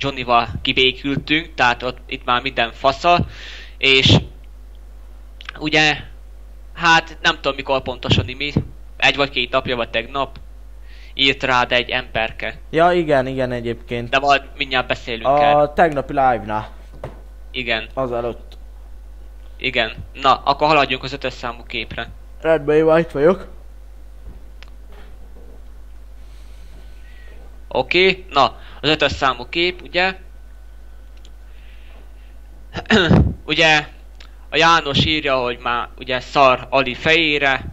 Johnnyval kibékültünk, tehát ott itt már minden fasza, és ugye, hát nem tudom mikor pontosan mi, egy vagy két napja, vagy tegnap, írt rád egy emberke. Ja, igen, igen egyébként. De majd mindjárt beszélünk A el. tegnapi live-nál. Igen, Az előtt. igen. Na, akkor haladjunk az ötös számú képre. Rendben, jó, itt vagyok. Oké, okay. na, az ötös számú kép, ugye? ugye, a János írja, hogy már ugye szar Ali fejére.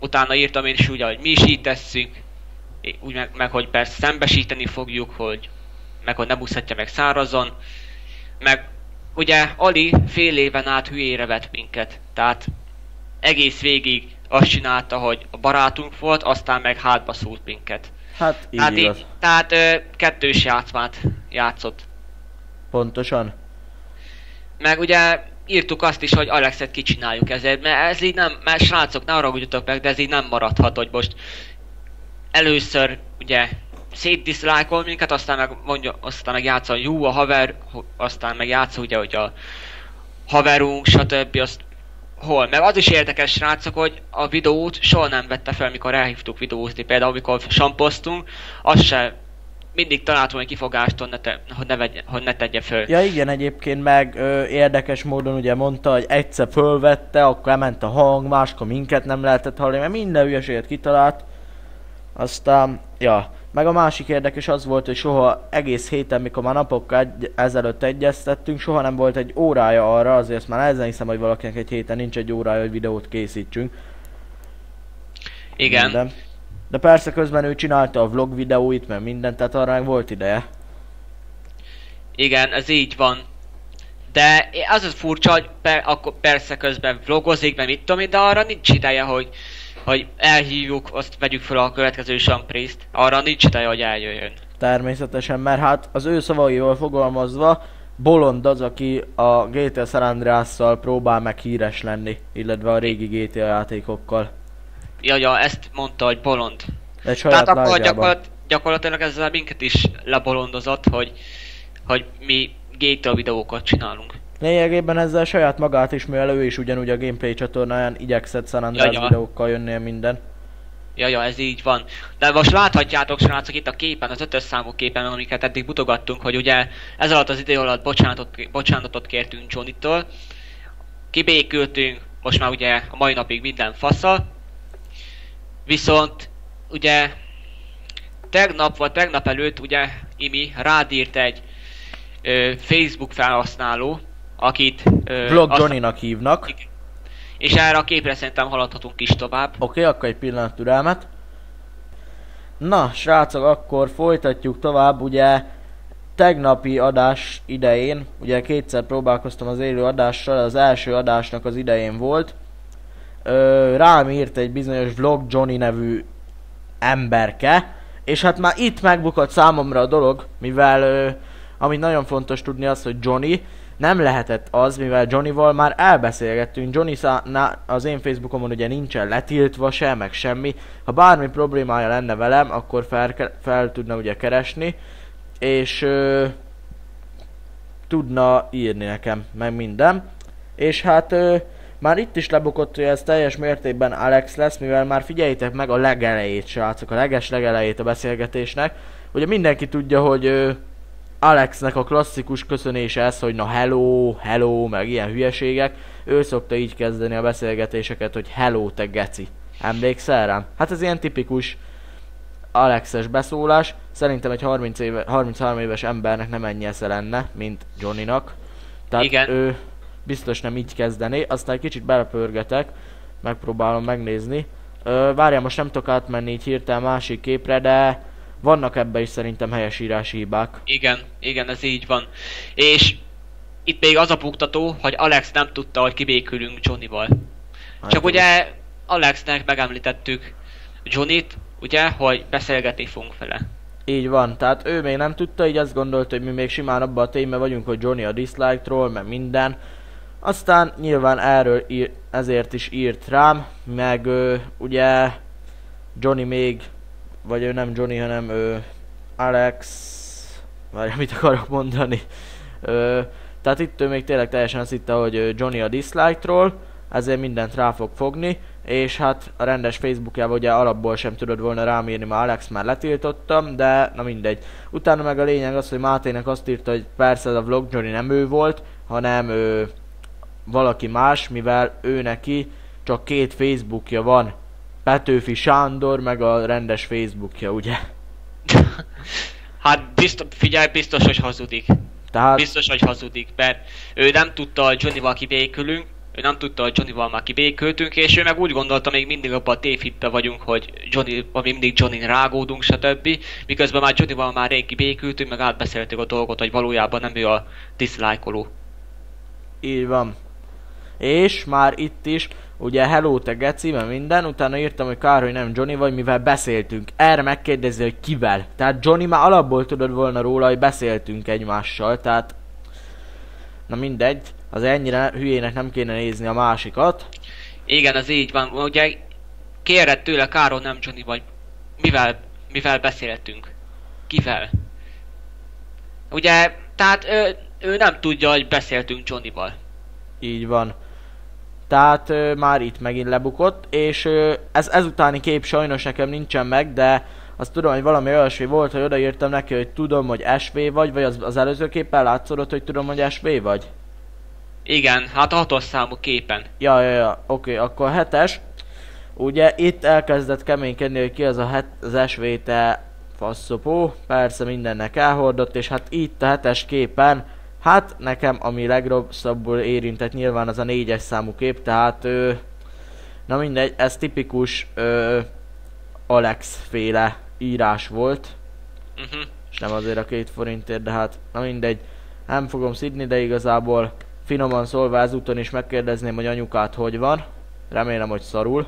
Utána írtam én is ugye, hogy mi is így tesszük. Úgy meg, meg, hogy persze szembesíteni fogjuk, hogy meg hogy nem úszhatja meg szárazon. Meg ugye Ali fél éven át hülyére vett minket. Tehát egész végig azt csinálta, hogy a barátunk volt, aztán meg hátba szúrt minket. Hát, így Tehát, igaz. így, tehát ö, kettős játszmát játszott. Pontosan. Meg ugye írtuk azt is, hogy Alexet kicsináljuk ezért, mert ez így nem, mert srácok, ne haragudjatok meg, de ez így nem maradhat, hogy most először ugye szétdiszlájkol minket, aztán meg mondja, aztán meg játszol, jó a haver, aztán meg játszol ugye, hogy a haverunk, stb. azt hol. Meg az is érdekes, srácok, hogy a videót soha nem vette fel, mikor elhívtuk videózni. Például, amikor sampoztunk, az se mindig találtunk egy kifogást, hogy ne, te, hogy ne, vegye, hogy ne tegye föl. Ja igen, egyébként meg ö, érdekes módon ugye mondta, hogy egyszer fölvette, akkor elment a hang, máskor minket nem lehetett hallani, mert minden hülyeséget kitalált. Aztán, ja, meg a másik érdekes az volt, hogy soha egész héten, mikor már napokkal egy, ezelőtt egyeztettünk, soha nem volt egy órája arra, azért ezt már ezen hiszem, hogy valakinek egy héten nincs egy órája, hogy videót készítsünk. Igen. Minden. De persze közben ő csinálta a vlog videóit, mert mindent, tehát arra volt ideje. Igen, ez így van. De az az furcsa, hogy per, akkor persze közben vlogozik, meg mit tudom én, de arra nincs ideje, hogy, hogy elhívjuk, azt vegyük fel a következő samprészt. Arra nincs ideje, hogy eljöjjön. Természetesen, mert hát az ő szavaival fogalmazva, bolond az, aki a GTA San Andreas-szal próbál meg híres lenni, illetve a régi GTA játékokkal. Ja, ja, ezt mondta, hogy bolond. Egy saját Tehát akkor gyakorlat, gyakorlatilag ezzel minket is lebolondozott, hogy, hogy mi GTA videókat csinálunk. Lényegében ezzel saját magát is, mivel ő is ugyanúgy a gameplay csatornáján igyekszett San Andreas Ja, ja. videókkal jönnie minden. Ja, ja, ez így van. De most láthatjátok, srácok, itt a képen, az ötös számú képen, amiket eddig mutogattunk, hogy ugye ez alatt az idő alatt bocsánatot, bocsánatot kértünk Johnny-tól. Kibékültünk, most már ugye a mai napig minden fasza. Viszont ugye tegnap vagy tegnap előtt ugye Imi rádírt egy ö, Facebook felhasználó, akit... Ö, Vlog azt- Johnny-nak hívnak. Oké, Igen. És erre a képre szerintem haladhatunk is tovább. okay, akkor egy pillanat türelmet. Na, srácok, akkor folytatjuk tovább, ugye tegnapi adás idején, ugye kétszer próbálkoztam az élő adással, az első adásnak az idején volt. Ö, rám írt egy bizonyos Vlog Johnny nevű emberke, és hát már itt megbukott számomra a dolog, mivel ö, amit nagyon fontos tudni az, hogy Johnny nem lehetett az, mivel Johnnyval már elbeszélgettünk. Johnny az én Facebookomon ugye nincsen letiltva se, meg semmi. Ha bármi problémája lenne velem, akkor fel, fel tudna ugye keresni, és ö, tudna írni nekem, meg minden. És hát ö, már itt is lebukott, hogy ez teljes mértékben Alex lesz, mivel már figyeljétek meg a legelejét, srácok, a leges legelejét a beszélgetésnek. Ugye mindenki tudja, hogy ö, Alexnek a klasszikus köszönése ez, hogy na hello, hello, meg ilyen hülyeségek. Ő szokta így kezdeni a beszélgetéseket, hogy hello, te geci. Emlékszel rám? Hát ez ilyen tipikus Alexes beszólás. Szerintem egy 30 éve, 33 éves embernek nem ennyi esze lenne, mint Johnnynak. Tehát Igen. ő biztos nem így kezdené. Aztán kicsit belepörgetek, megpróbálom megnézni. Ö, várjál, most nem tudok átmenni így hirtelen másik képre, de vannak ebbe is szerintem helyesírási hibák. Igen, igen, ez így van. És itt még az a buktató, hogy Alex nem tudta, hogy kibékülünk Johnnyval. Hát Csak ez- ugye Alexnek megemlítettük Johnnyt, ugye, hogy beszélgetni fogunk vele. Így van, tehát ő még nem tudta, így azt gondolta, hogy mi még simán abban a témben vagyunk, hogy Johnny a dislike troll, meg minden. Aztán nyilván erről ír, ezért is írt rám, meg ö, ugye Johnny még, vagy ő nem Johnny, hanem ő Alex, várj, mit akarok mondani. Ö, tehát itt ő még tényleg teljesen azt hitte, hogy Johnny a dislike-ról, ezért mindent rá fog fogni, és hát a rendes Facebookjában ugye alapból sem tudod volna rám írni, mert Alex már letiltottam, de na mindegy. Utána meg a lényeg az, hogy Mátének azt írta, hogy persze ez a vlog Johnny nem ő volt, hanem ő valaki más, mivel ő neki csak két Facebookja van. Petőfi Sándor, meg a rendes Facebookja, ugye? Hát biztos, figyelj, biztos, hogy hazudik. Tehát, Biztos, hogy hazudik, mert ő nem tudta, hogy Johnnyval kibékülünk, ő nem tudta, hogy Johnnyval már kibékültünk, és ő meg úgy gondolta, még mindig abban a tévhitte vagyunk, hogy Johnny, vagy mindig Johnny rágódunk, stb. Miközben már Johnnyval már rég kibékültünk, meg átbeszéltük a dolgot, hogy valójában nem ő a dislike-oló. így van. És már itt is, ugye hello te geci, mert minden, utána írtam, hogy kár, hogy nem Johnny vagy, mivel beszéltünk. Erre megkérdezi, hogy kivel. Tehát Johnny már alapból tudod volna róla, hogy beszéltünk egymással, tehát... Na mindegy, az ennyire hülyének nem kéne nézni a másikat. Igen, az így van. Ugye kérett tőle Káron, nem Johnny vagy. Mivel, mivel beszéltünk? Kivel? Ugye, tehát ő, ő nem tudja, hogy beszéltünk Johnnyval. Így van. Tehát ö, már itt megint lebukott, és ö, ez ezutáni kép sajnos nekem nincsen meg, de azt tudom, hogy valami olyasmi volt, hogy odaírtam neki, hogy tudom, hogy SV vagy, vagy az, az előző képpel látszódott, hogy tudom, hogy SV vagy? Igen, hát a hatos számú képen. Ja, ja, ja, oké, akkor hetes. Ugye itt elkezdett keménykedni, hogy ki az a het, az SVT faszopó, persze mindennek elhordott, és hát itt a hetes képen, hát nekem ami legrosszabbul érintett nyilván az a négyes számú kép, tehát ö, na mindegy, ez tipikus ö, Alex féle írás volt, Uh-huh. és nem azért a két forintért, de hát na mindegy, nem fogom szidni, de igazából finoman szólva ezúton is megkérdezném, hogy anyukát hogy van. Remélem, hogy szarul.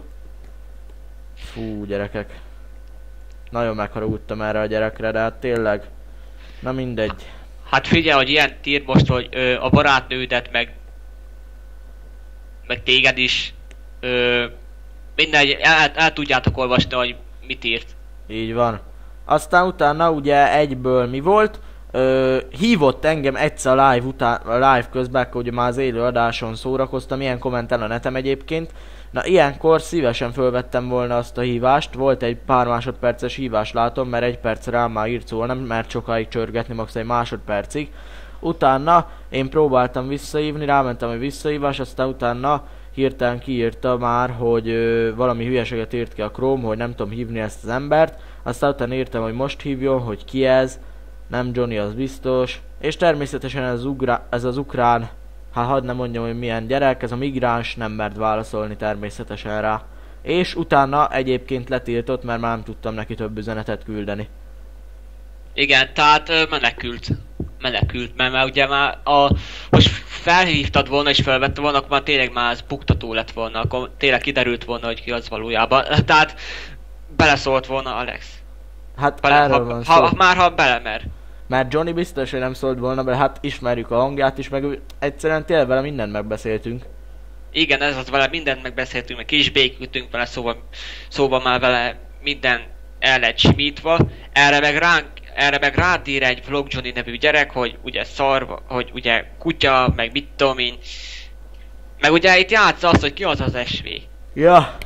Fú, gyerekek. Nagyon megharagudtam erre a gyerekre, de hát tényleg. Na mindegy. Hát figyelj, hogy ilyen tír most, hogy ö, a barátnődet, meg meg téged is ö, mindegy, el, el tudjátok olvasni, hogy mit írt. Így van. Aztán utána ugye egyből mi volt? Ö, hívott engem egyszer live, után, live közben, akkor ugye már az élő adáson szórakoztam, ilyen kommentel a netem egyébként. Na ilyenkor szívesen fölvettem volna azt a hívást, volt egy pár másodperces hívás látom, mert egy perc rá már írt szó, nem mert sokáig csörgetni, max egy másodpercig. Utána én próbáltam visszahívni, rámentem egy visszahívás, aztán utána hirtelen kiírta már, hogy ö, valami hülyeséget írt ki a Chrome, hogy nem tudom hívni ezt az embert. Aztán utána írtam, hogy most hívjon, hogy ki ez, nem Johnny az biztos. És természetesen ez az, ugrá, ez az ukrán, hát hadd nem mondjam, hogy milyen gyerek, ez a migráns nem mert válaszolni természetesen rá. És utána egyébként letiltott, mert már nem tudtam neki több üzenetet küldeni. Igen, tehát menekült. Menekült, mert, mert ugye már a... Most felhívtad volna és felvette volna, akkor már tényleg már ez buktató lett volna, akkor tényleg kiderült volna, hogy ki az valójában. Tehát beleszólt volna Alex. Hát Bele, erről ha, van ha, szó. ha, már ha belemer. Mert Johnny biztos, hogy nem szólt volna be, hát ismerjük a hangját is, meg egyszerűen tényleg vele mindent megbeszéltünk. Igen, ez az vele mindent megbeszéltünk, meg is békültünk vele, szóval, szóval már vele minden el lett simítva. Erre meg ránk, erre meg rád ír egy Vlog Johnny nevű gyerek, hogy ugye szar, hogy ugye kutya, meg mit tudom én. Meg ugye itt játsza azt, hogy ki az az SV. Ja,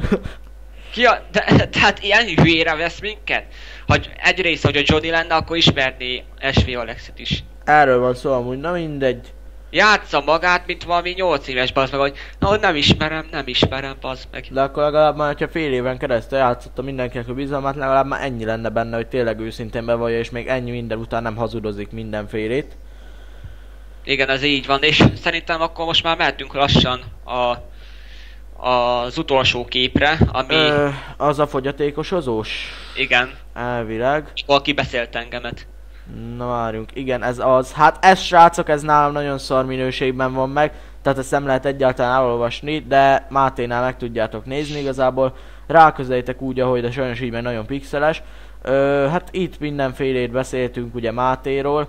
Ki a, de, tehát ilyen hülyére vesz minket? Hogy egyrészt, hogy a Johnny lenne, akkor ismerné SV Alexet is. erről van szó amúgy, na mindegy. Játsza magát, mint valami 8 éves bazd meg, hogy na, nem ismerem, nem ismerem, bazd meg. De akkor legalább már, hogyha fél éven keresztül játszotta mindenkinek a bizalmát, legalább már ennyi lenne benne, hogy tényleg őszintén bevallja, és még ennyi minden után nem hazudozik mindenfélét. Igen, ez így van, és szerintem akkor most már mehetünk lassan a, az utolsó képre, ami, Ö... Az a fogyatékosozós? igen, Elvileg. akkor kibeszélt engemet. Na várjunk, igen, ez az. Hát ez srácok, ez nálam nagyon szar minőségben van meg, tehát ezt nem lehet egyáltalán elolvasni, de Máténál meg tudjátok nézni igazából. Ráközelítek úgy, ahogy, de sajnos így meg nagyon pixeles. Ö, hát itt mindenfélét beszéltünk ugye Mátéról.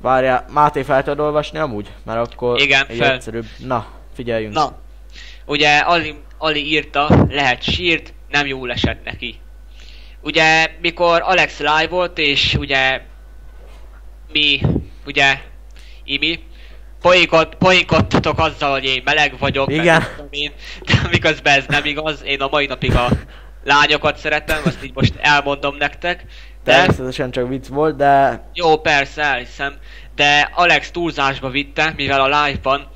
Várjál, Máté fel tudod olvasni amúgy? Mert akkor Igen, fel. egyszerűbb. Na, figyeljünk. Na, ugye Ali, Ali írta, lehet sírt, nem jól esett neki. Ugye, mikor Alex live volt, és ugye mi, ugye, Imi, poénkod, poénkodtatok azzal, hogy én meleg vagyok, Igen. meg én, de miközben ez nem igaz, én a mai napig a lányokat szeretem, azt így most elmondom nektek. De Természetesen csak vicc volt, de jó, persze, elhiszem, de Alex túlzásba vitte, mivel a live-ban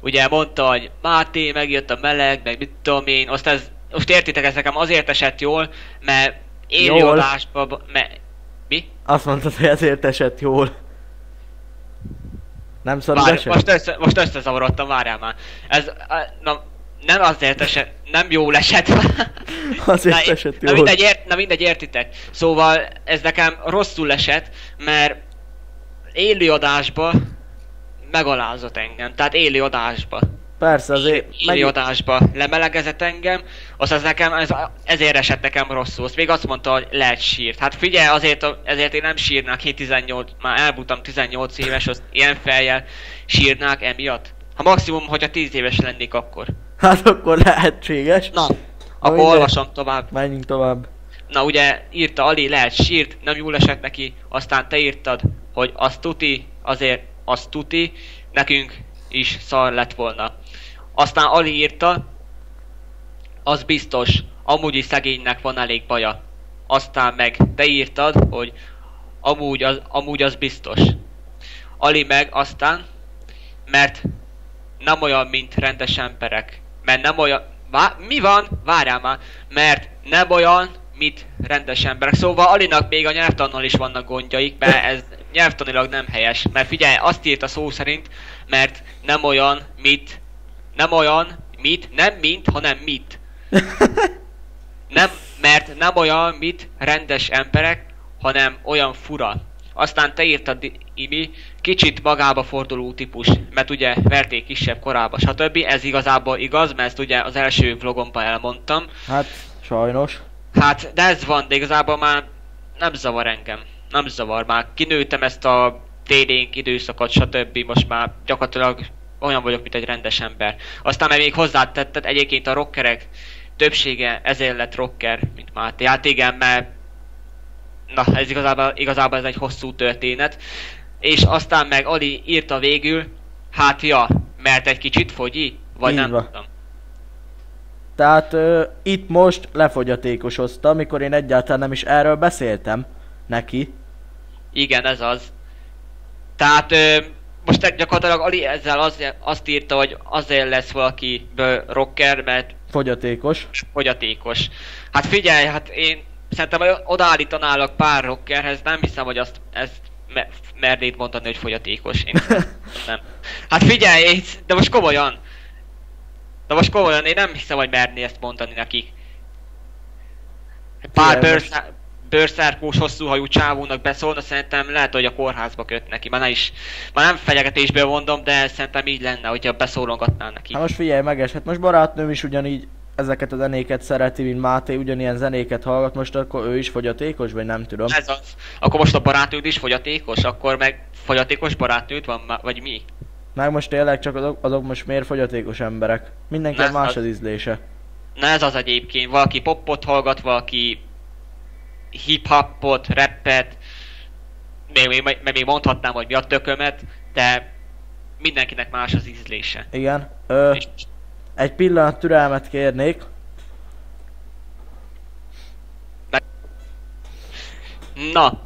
ugye mondta, hogy Máté, megjött a meleg, meg mit tudom én, azt ez, most értitek, ez nekem azért esett jól, mert élő Jól? adásba, mert, mi? azt mondtad, hogy ezért esett jól. Nem szarul Várj, esett? most, össze, most összezavarodtam, várjál már. Ez, na, nem azért esett, nem jól esett. Azért na, esett na, jól. mindegy, ért, na mindegy, értitek. Szóval ez nekem rosszul esett, mert élő adásba megalázott engem. Tehát élő adásba. Persze, azért Élő adásba lemelegezett engem, az az nekem, ez, ezért esett nekem rosszul. Azt még azt mondta, hogy lehet sírt. Hát figyelj, azért, ezért én nem sírnák, én 18, már elbutam 18 éves, azt ilyen fejjel sírnák emiatt. Ha maximum, hogyha 10 éves lennék akkor. Hát akkor lehetséges. Na, akkor mindegy. olvasom tovább. Menjünk tovább. Na ugye írta Ali, lehet sírt, nem jól esett neki, aztán te írtad, hogy azt tuti, azért azt tuti, nekünk is szar lett volna. Aztán Ali írta, az biztos, amúgy is szegénynek van elég baja. Aztán meg te írtad, hogy amúgy az, amúgy az biztos. Ali meg aztán, mert nem olyan, mint rendes emberek. Mert nem olyan... Vá... Mi van? Várjál már. Mert nem olyan, mint rendes emberek. Szóval Alinak még a nyelvtannal is vannak gondjaik, mert ez nyelvtanilag nem helyes. Mert figyelj, azt írt a szó szerint, mert nem olyan, mit... Nem olyan, mit, nem mint, hanem mit. Nem, mert nem olyan, mit rendes emberek, hanem olyan fura. Aztán te írtad, Imi, kicsit magába forduló típus, mert ugye verték kisebb korába, stb. Ez igazából igaz, mert ezt ugye az első vlogomban elmondtam. Hát, sajnos. Hát, de ez van, de igazából már nem zavar engem. Nem zavar, már kinőttem ezt a télénk időszakot, stb. Most már gyakorlatilag olyan vagyok, mint egy rendes ember. Aztán meg még hozzátetted, egyébként a rockerek többsége ezért lett rocker, mint Máté. Hát igen, mert na, ez igazából, igazából ez egy hosszú történet. És aztán meg Ali írta végül, hát ja, mert egy kicsit fogyi, vagy Így nem van. tudom. Tehát ö, itt most lefogyatékosozta, amikor én egyáltalán nem is erről beszéltem neki. Igen, ez az. Tehát ö, most gyakorlatilag Ali ezzel az, azt írta, hogy azért lesz valaki rocker, mert Fogyatékos. fogyatékos. Hát figyelj, hát én szerintem odaállítanálak pár rockerhez, nem hiszem, hogy azt ezt me- mernéd mondani, hogy fogyatékos. Én nem. Hát figyelj, én, de most komolyan. De most komolyan, én nem hiszem, hogy merné ezt mondani nekik. Pár Figyelj, bőrszá- bőrszárkós, hosszú hajú csávónak beszólna, szerintem lehet, hogy a kórházba köt neki. Már, ne is, már nem fenyegetésből mondom, de szerintem így lenne, hogyha beszólogatnál neki. Hát most figyelj meg, hát most barátnőm is ugyanígy ezeket a zenéket szereti, mint Máté, ugyanilyen zenéket hallgat, most akkor ő is fogyatékos, vagy nem tudom. Ez az. Akkor most a barátnőd is fogyatékos? Akkor meg fogyatékos barátnőd van, vagy mi? Meg most tényleg csak azok, azok most miért fogyatékos emberek? Mindenki Nem, más az- az ízlése. Na ez az egyébként. Valaki popot hallgat, valaki hip-hopot, rappet, még, még, még, mondhatnám, hogy mi a tökömet, de mindenkinek más az ízlése. Igen. Ö, És egy pillanat türelmet kérnék. Na,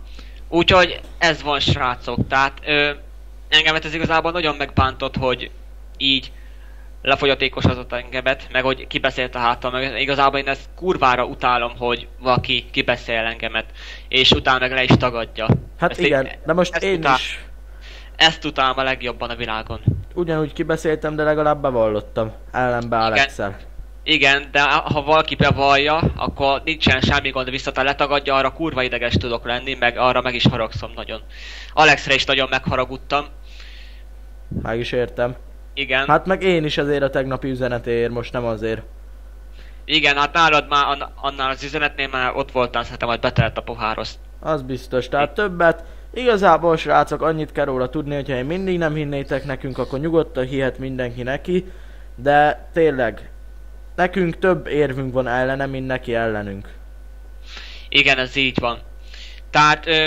úgyhogy ez van srácok, tehát ö, engemet ez igazából nagyon megbántott, hogy így lefogyatékosodott engemet, meg hogy kibeszélt a hátam, meg igazából én ezt kurvára utálom, hogy valaki kibeszél engemet, és utána meg le is tagadja. Hát Ezt igen, én- de most ezt én utál- is Ezt utálom a legjobban a világon. ugyanúgy kibeszéltem, de legalább bevallottam. Ellenbe Igen. Alexel. Igen, de ha valaki bevallja, akkor nincsen semmi gond, viszont ha letagadja, arra kurva ideges tudok lenni, meg arra meg is haragszom nagyon. Alexre is nagyon megharagudtam. Meg is értem. Igen. Hát meg én is azért a tegnapi üzenetéért, most nem azért. Igen, hát nálad már ann- annál az üzenetnél már ott voltál, szerintem, hogy betelt a pohároszt. Az biztos. Tehát többet, igazából srácok, annyit kell róla tudni, hogyha én mindig nem hinnétek nekünk, akkor nyugodtan hihet mindenki neki. De tényleg, nekünk több érvünk van ellene, mint neki ellenünk. Igen, ez így van. Tehát, ö,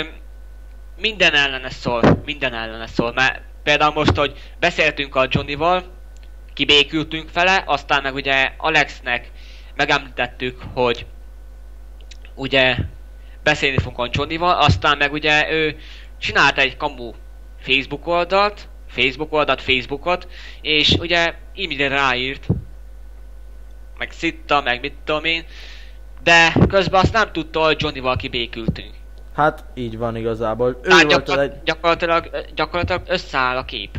minden ellene szól, minden ellene szól, mert például most, hogy beszéltünk a Johnnyval, kibékültünk fele, aztán meg ugye Alexnek megemlítettük, hogy ugye beszélni fogunk a Johnnyval, aztán meg ugye ő csinált egy kamu Facebook oldalt, Facebook oldalt, Facebookot, és ugye e ráírt, meg szitta, meg mit tudom én, de közben azt nem tudta, hogy Johnnyval kibékültünk. Hát így van igazából. Ő hát volt gyakor- egy... gyakorlatilag, gyakorlatilag összeáll a kép.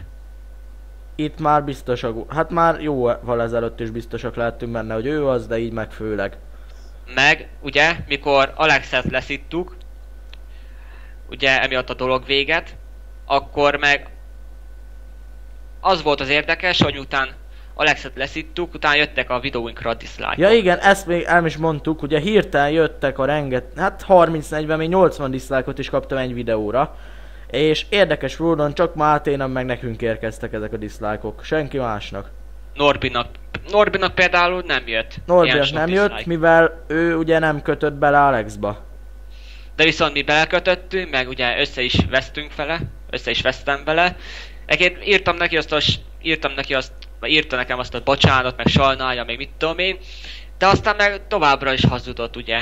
Itt már biztosak, hát már jóval ezelőtt is biztosak lehetünk benne, hogy ő az, de így meg főleg. Meg, ugye, mikor Alexet leszittuk, ugye emiatt a dolog véget, akkor meg az volt az érdekes, hogy után Alexet leszittuk, utána jöttek a videóinkra a dislike Ja igen, ezt még el is mondtuk, ugye hirtelen jöttek a renget, hát 30-40, még 80 dislike-ot is kaptam egy videóra. És érdekes módon csak Máténak meg nekünk érkeztek ezek a dislike-ok, senki másnak. Norbinak, Norbinak például nem jött. Norbinak nem dislike. jött, mivel ő ugye nem kötött bele Alexba. De viszont mi belekötöttünk, meg ugye össze is vesztünk vele, össze is vesztem vele. Egyébként írtam neki azt, hogy írtam neki azt, írta nekem azt, hogy bocsánat, meg sajnálja, még mit tudom én. De aztán meg továbbra is hazudott, ugye,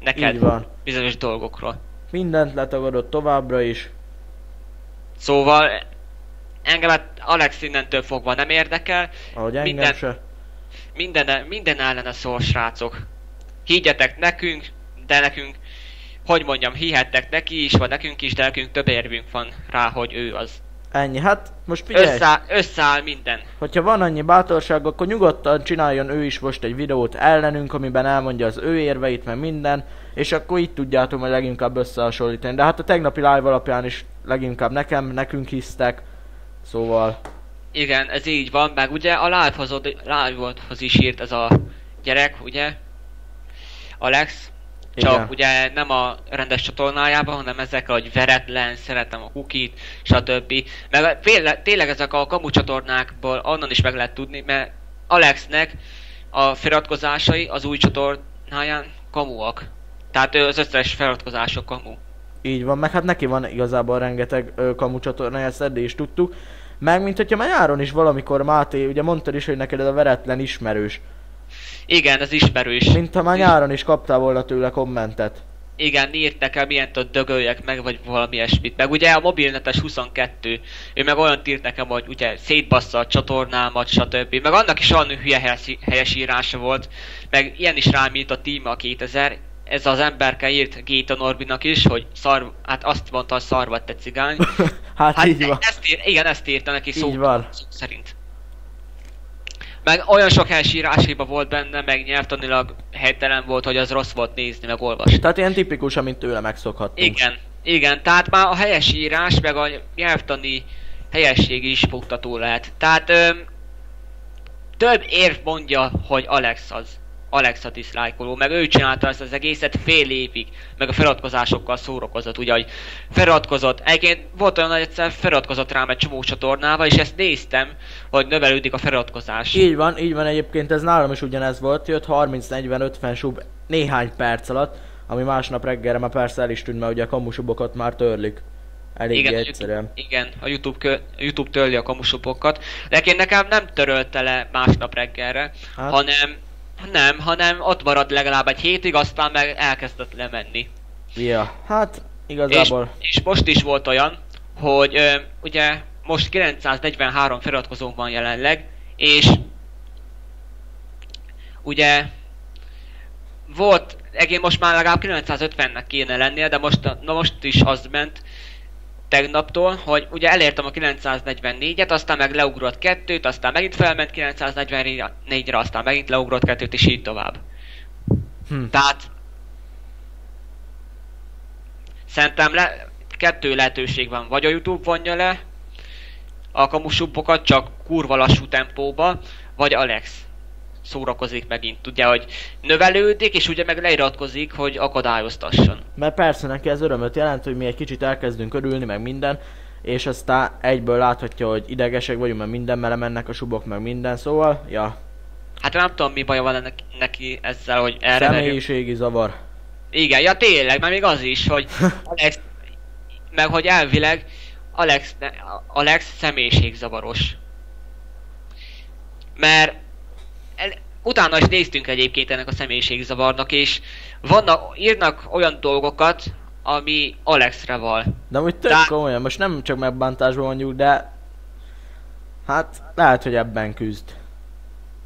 neked Így van. bizonyos dolgokról. Mindent letagadott továbbra is. Szóval engem hát Alex innentől fogva nem érdekel. Ahogy engem minden, se. Minden, minden ellene szól, srácok. Higgyetek nekünk, de nekünk, hogy mondjam, hihettek neki is, vagy nekünk is, de nekünk több érvünk van rá, hogy ő az. Ennyi, hát most figyelj! Összeáll, összeáll minden. Hogyha van annyi bátorság, akkor nyugodtan csináljon ő is most egy videót ellenünk, amiben elmondja az ő érveit, meg minden, és akkor így tudjátok majd leginkább összehasonlítani. De hát a tegnapi live alapján is leginkább nekem, nekünk hisztek, szóval... Igen, ez így van, meg ugye a live-hoz, live-hoz is írt ez a gyerek, ugye? Alex, csak Igen. ugye nem a rendes csatornájában, hanem ezek, hogy veretlen, szeretem a hukit, stb. Meg tényleg ezek a kamu csatornákból onnan is meg lehet tudni, mert Alexnek a feliratkozásai az új csatornáján kamuak. Tehát az összes feliratkozások kamu. Így van, meg hát neki van igazából rengeteg ö, kamu csatornája, ezt eddig is tudtuk. Meg mint hogyha már járon is valamikor Máté, ugye mondtad is, hogy neked ez a veretlen ismerős. Igen, ez ismerős. Mint ha már nyáron is kaptál volna tőle kommentet. Igen, írt nekem ilyen tudod dögöljek meg, vagy valami ilyesmit. Meg ugye a mobilnetes 22, ő meg olyan írt nekem, hogy ugye szétbassza a csatornámat, stb. Meg annak is olyan hülye helyes, helyes írása volt, meg ilyen is rám írt a Tíma a 2000, ez az emberke írt Géta Norbinak is, hogy szar, hát azt mondta, hogy szarvat te cigány. hát, hát, így van. Ezt ír, igen, ezt írta neki szó, szó szerint. Meg olyan sok helyesíráséba volt benne, meg nyelvtanilag helytelen volt, hogy az rossz volt nézni, meg olvasni. Tehát ilyen tipikus, amit tőle megszokhattunk. Igen, igen, tehát már a helyesírás, meg a nyelvtani helyesség is fogtató lehet. Tehát öm, több érv mondja, hogy Alex az. Alexa diszlájkoló, meg ő csinálta ezt az egészet fél évig, meg a feliratkozásokkal szórakozott, ugye, hogy feliratkozott, egyébként volt olyan, hogy egyszer feliratkozott rám egy csomó csatornával, és ezt néztem, hogy növelődik a feliratkozás. Így van, így van egyébként, ez nálam is ugyanez volt, jött 30-40-50 sub néhány perc alatt, ami másnap reggelre már persze el is tűnt, mert ugye a kamusubokat már törlik. Elég igen, egyszerűen. Igen, a YouTube, kö, YouTube törli a kamusubokat. De nekem nem törölte le másnap reggelre, hát. hanem nem, hanem ott marad legalább egy hétig, aztán meg elkezdett lemenni. Ja, hát igazából... És, és most is volt olyan, hogy ö, ugye most 943 feliratkozónk van jelenleg, és ugye volt, egész most már legalább 950-nek kéne lennie, de most, na most is az ment, tegnaptól, hogy ugye elértem a 944-et, aztán meg leugrott kettőt, aztán megint felment 944-re, aztán megint leugrott kettőt, és így tovább. Hm. Tehát szerintem le, kettő lehetőség van. Vagy a Youtube vonja le a kamusubokat csak kurva lassú tempóba, vagy Alex szórakozik megint, ugye, hogy növelődik, és ugye meg leiratkozik, hogy akadályoztasson. Mert persze neki ez örömöt jelent, hogy mi egy kicsit elkezdünk örülni, meg minden, és aztán egyből láthatja, hogy idegesek vagyunk, mert minden mele mennek a subok, meg minden, szóval, ja. Hát nem tudom, mi baja van neki, neki ezzel, hogy erre Személyiségi zavar. Igen, ja tényleg, mert még az is, hogy Alex meg hogy elvileg Alex, Alex személyiségzavaros. Mert utána is néztünk egyébként ennek a személyiségzavarnak, és vannak, írnak olyan dolgokat, ami Alexre val. De úgy tök de... komolyan, most nem csak megbántásban mondjuk, de hát lehet, hogy ebben küzd.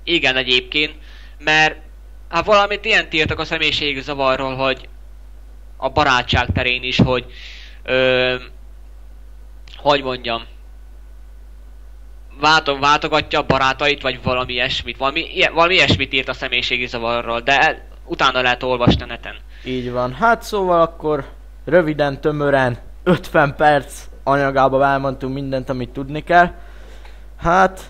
Igen egyébként, mert hát valamit ilyen írtak a személyiségzavarról, hogy a barátság terén is, hogy ö, hogy mondjam, váltog, váltogatja a barátait, vagy valami ilyesmit. Valami, ilyen, valami ilyesmit írt a személyiségi zavarról, de utána lehet olvasni neten. Így van. Hát szóval akkor röviden, tömören, 50 perc anyagába elmondtunk mindent, amit tudni kell. Hát,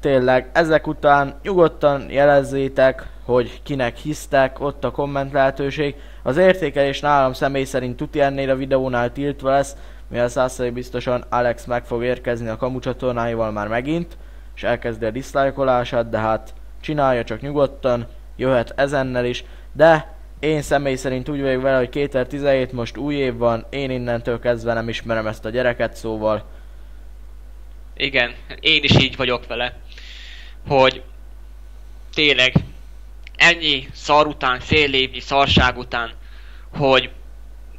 tényleg, ezek után nyugodtan jelezzétek, hogy kinek hisztek, ott a komment lehetőség. Az értékelés nálam személy szerint tuti ennél a videónál tiltva lesz, mivel százszerű biztosan Alex meg fog érkezni a kamu csatornáival már megint, és elkezdi a diszlájkolását, de hát csinálja csak nyugodtan, jöhet ezennel is, de én személy szerint úgy vagyok vele, hogy 2017 most új év van, én innentől kezdve nem ismerem ezt a gyereket, szóval... Igen, én is így vagyok vele, hogy tényleg ennyi szar után, fél évnyi szarság után, hogy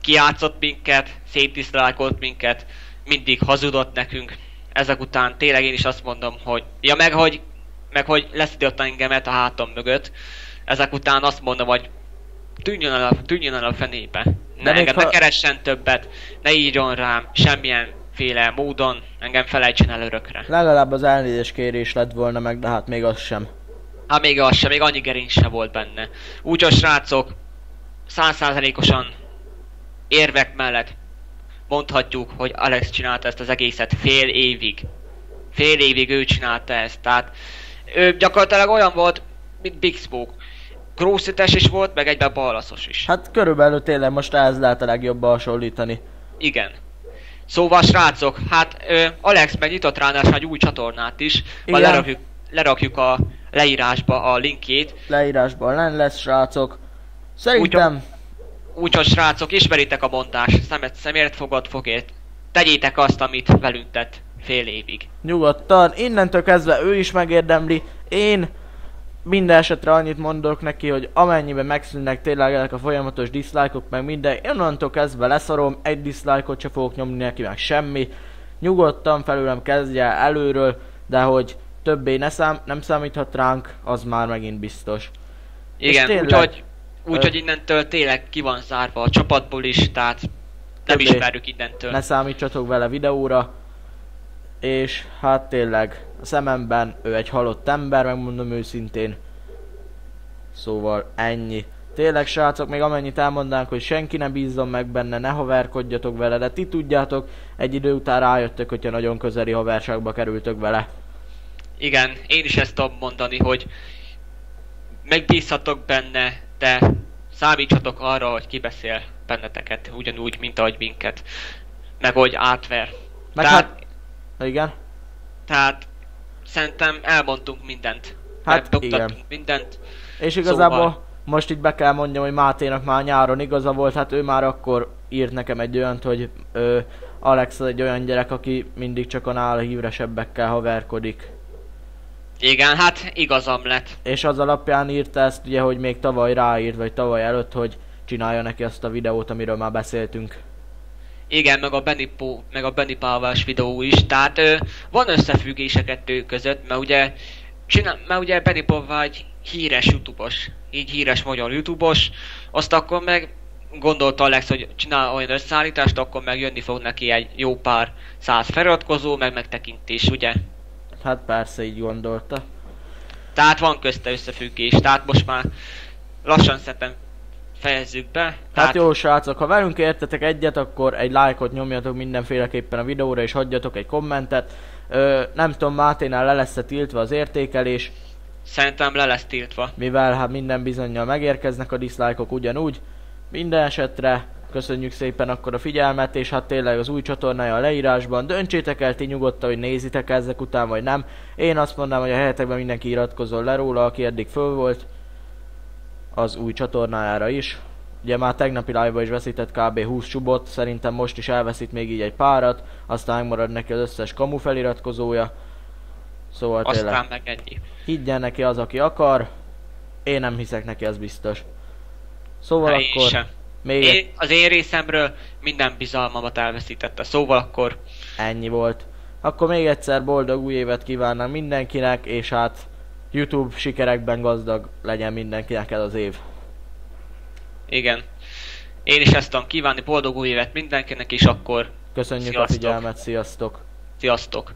kiátszott minket, szétdisztrálkolt minket, mindig hazudott nekünk. Ezek után tényleg én is azt mondom, hogy ja meg hogy, meg hogy leszidott engemet a hátam mögött. Ezek után azt mondom, hogy tűnjön el a, tűnjön el a fenébe. Ne, engem ha... ne keressen többet, ne írjon rám semmilyen féle módon, engem felejtsen el örökre. Legalább az elnézés kérés lett volna meg, de hát még az sem. Hát még az sem, még annyi gerinc sem volt benne. Úgy a srácok százszázalékosan érvek mellett mondhatjuk, hogy Alex csinálta ezt az egészet fél évig. Fél évig ő csinálta ezt, tehát ő gyakorlatilag olyan volt, mint Big Smoke. Grószites is volt, meg egyben ballaszos is. Hát körülbelül tényleg most ez lehet a legjobban hasonlítani. Igen. Szóval srácok, hát ö, Alex meg nyitott rá egy új csatornát is, majd lerakjuk, lerakjuk a leírásba a linkjét. Leírásban lesz srácok. Szerintem... Úgy, Úgyhogy srácok, ismeritek a mondást, szemet szemért fogad fogért. Tegyétek azt, amit velünk tett fél évig. Nyugodtan, innentől kezdve ő is megérdemli, én minden esetre annyit mondok neki, hogy amennyiben megszűnnek tényleg ezek a folyamatos dislike-ok, meg minden, én onnantól kezdve leszarom, egy dislike-ot se fogok nyomni neki, meg semmi. Nyugodtan felülem kezdje előről, de hogy többé ne szám, nem számíthat ránk, az már megint biztos. Igen, tényleg, úgyhogy Úgyhogy innentől tényleg ki van zárva a csapatból is, tehát nem Többé ismerjük innentől. Ne számítsatok vele videóra. És hát tényleg, a szememben ő egy halott ember, megmondom őszintén. Szóval ennyi. Tényleg srácok, még amennyit elmondanánk, hogy senki ne bízzon meg benne, ne haverkodjatok vele, de ti tudjátok, egy idő után rájöttök, hogyha nagyon közeli haverságba kerültök vele. Igen, én is ezt tudom mondani, hogy megbízhatok benne, de számítsatok arra, hogy kibeszél benneteket, ugyanúgy, mint ahogy minket. Meg hogy átver. Meg tehát, hát... Igen. Tehát szerintem elmondtunk mindent. Hát igen. mindent. És igazából szóval... most itt be kell mondjam, hogy Máténak már nyáron igaza volt, hát ő már akkor írt nekem egy olyant, hogy ö, Alex az egy olyan gyerek, aki mindig csak a nála híresebbekkel haverkodik. Igen, hát igazam lett. És az alapján írta ezt ugye, hogy még tavaly ráírt, vagy tavaly előtt, hogy csinálja neki azt a videót, amiről már beszéltünk. Igen, meg a Benny, Po, meg a Benny Pávás videó is, tehát ö, van összefüggés a kettő között, mert ugye, csinál, mert ugye Benny Pává egy híres youtubos, így híres magyar youtubos, azt akkor meg gondolta Alex, hogy csinál olyan összeállítást, akkor meg jönni fog neki egy jó pár száz feliratkozó, meg megtekintés, ugye? Hát persze így gondolta. Tehát van közte összefüggés, tehát most már lassan szépen fejezzük be. Hát tehát... Hát jó srácok, ha velünk értetek egyet, akkor egy lájkot nyomjatok mindenféleképpen a videóra, és hagyjatok egy kommentet. Ö, nem tudom, Máténál le lesz -e tiltva az értékelés. Szerintem le lesz tiltva. Mivel hát minden bizonyal megérkeznek a diszlájkok ugyanúgy. Minden esetre Köszönjük szépen akkor a figyelmet, és hát tényleg az új csatornája a leírásban. Döntsétek el ti nyugodtan, hogy nézitek -e ezek után, vagy nem. Én azt mondanám, hogy a helyetekben mindenki iratkozol le róla, aki eddig föl volt. Az új csatornájára is. ugye már tegnapi live is veszített kb. 20 csubot, szerintem most is elveszít még így egy párat, aztán megmarad neki az összes kamu feliratkozója. Szóval Aztán tényleg, meg ennyi. higgyen neki az, aki akar, én nem hiszek neki, az biztos. Szóval én akkor sem. Még Én, az én részemről minden bizalmamat elveszítette, szóval akkor ennyi volt. Akkor még egyszer boldog új évet kívánnak mindenkinek, és hát YouTube sikerekben gazdag legyen mindenkinek ez az év. igen. Én is ezt tudom kívánni, boldog új évet mindenkinek, és akkor Köszönjük a Sziasztok. figyelmet, sziasztok! sziasztok!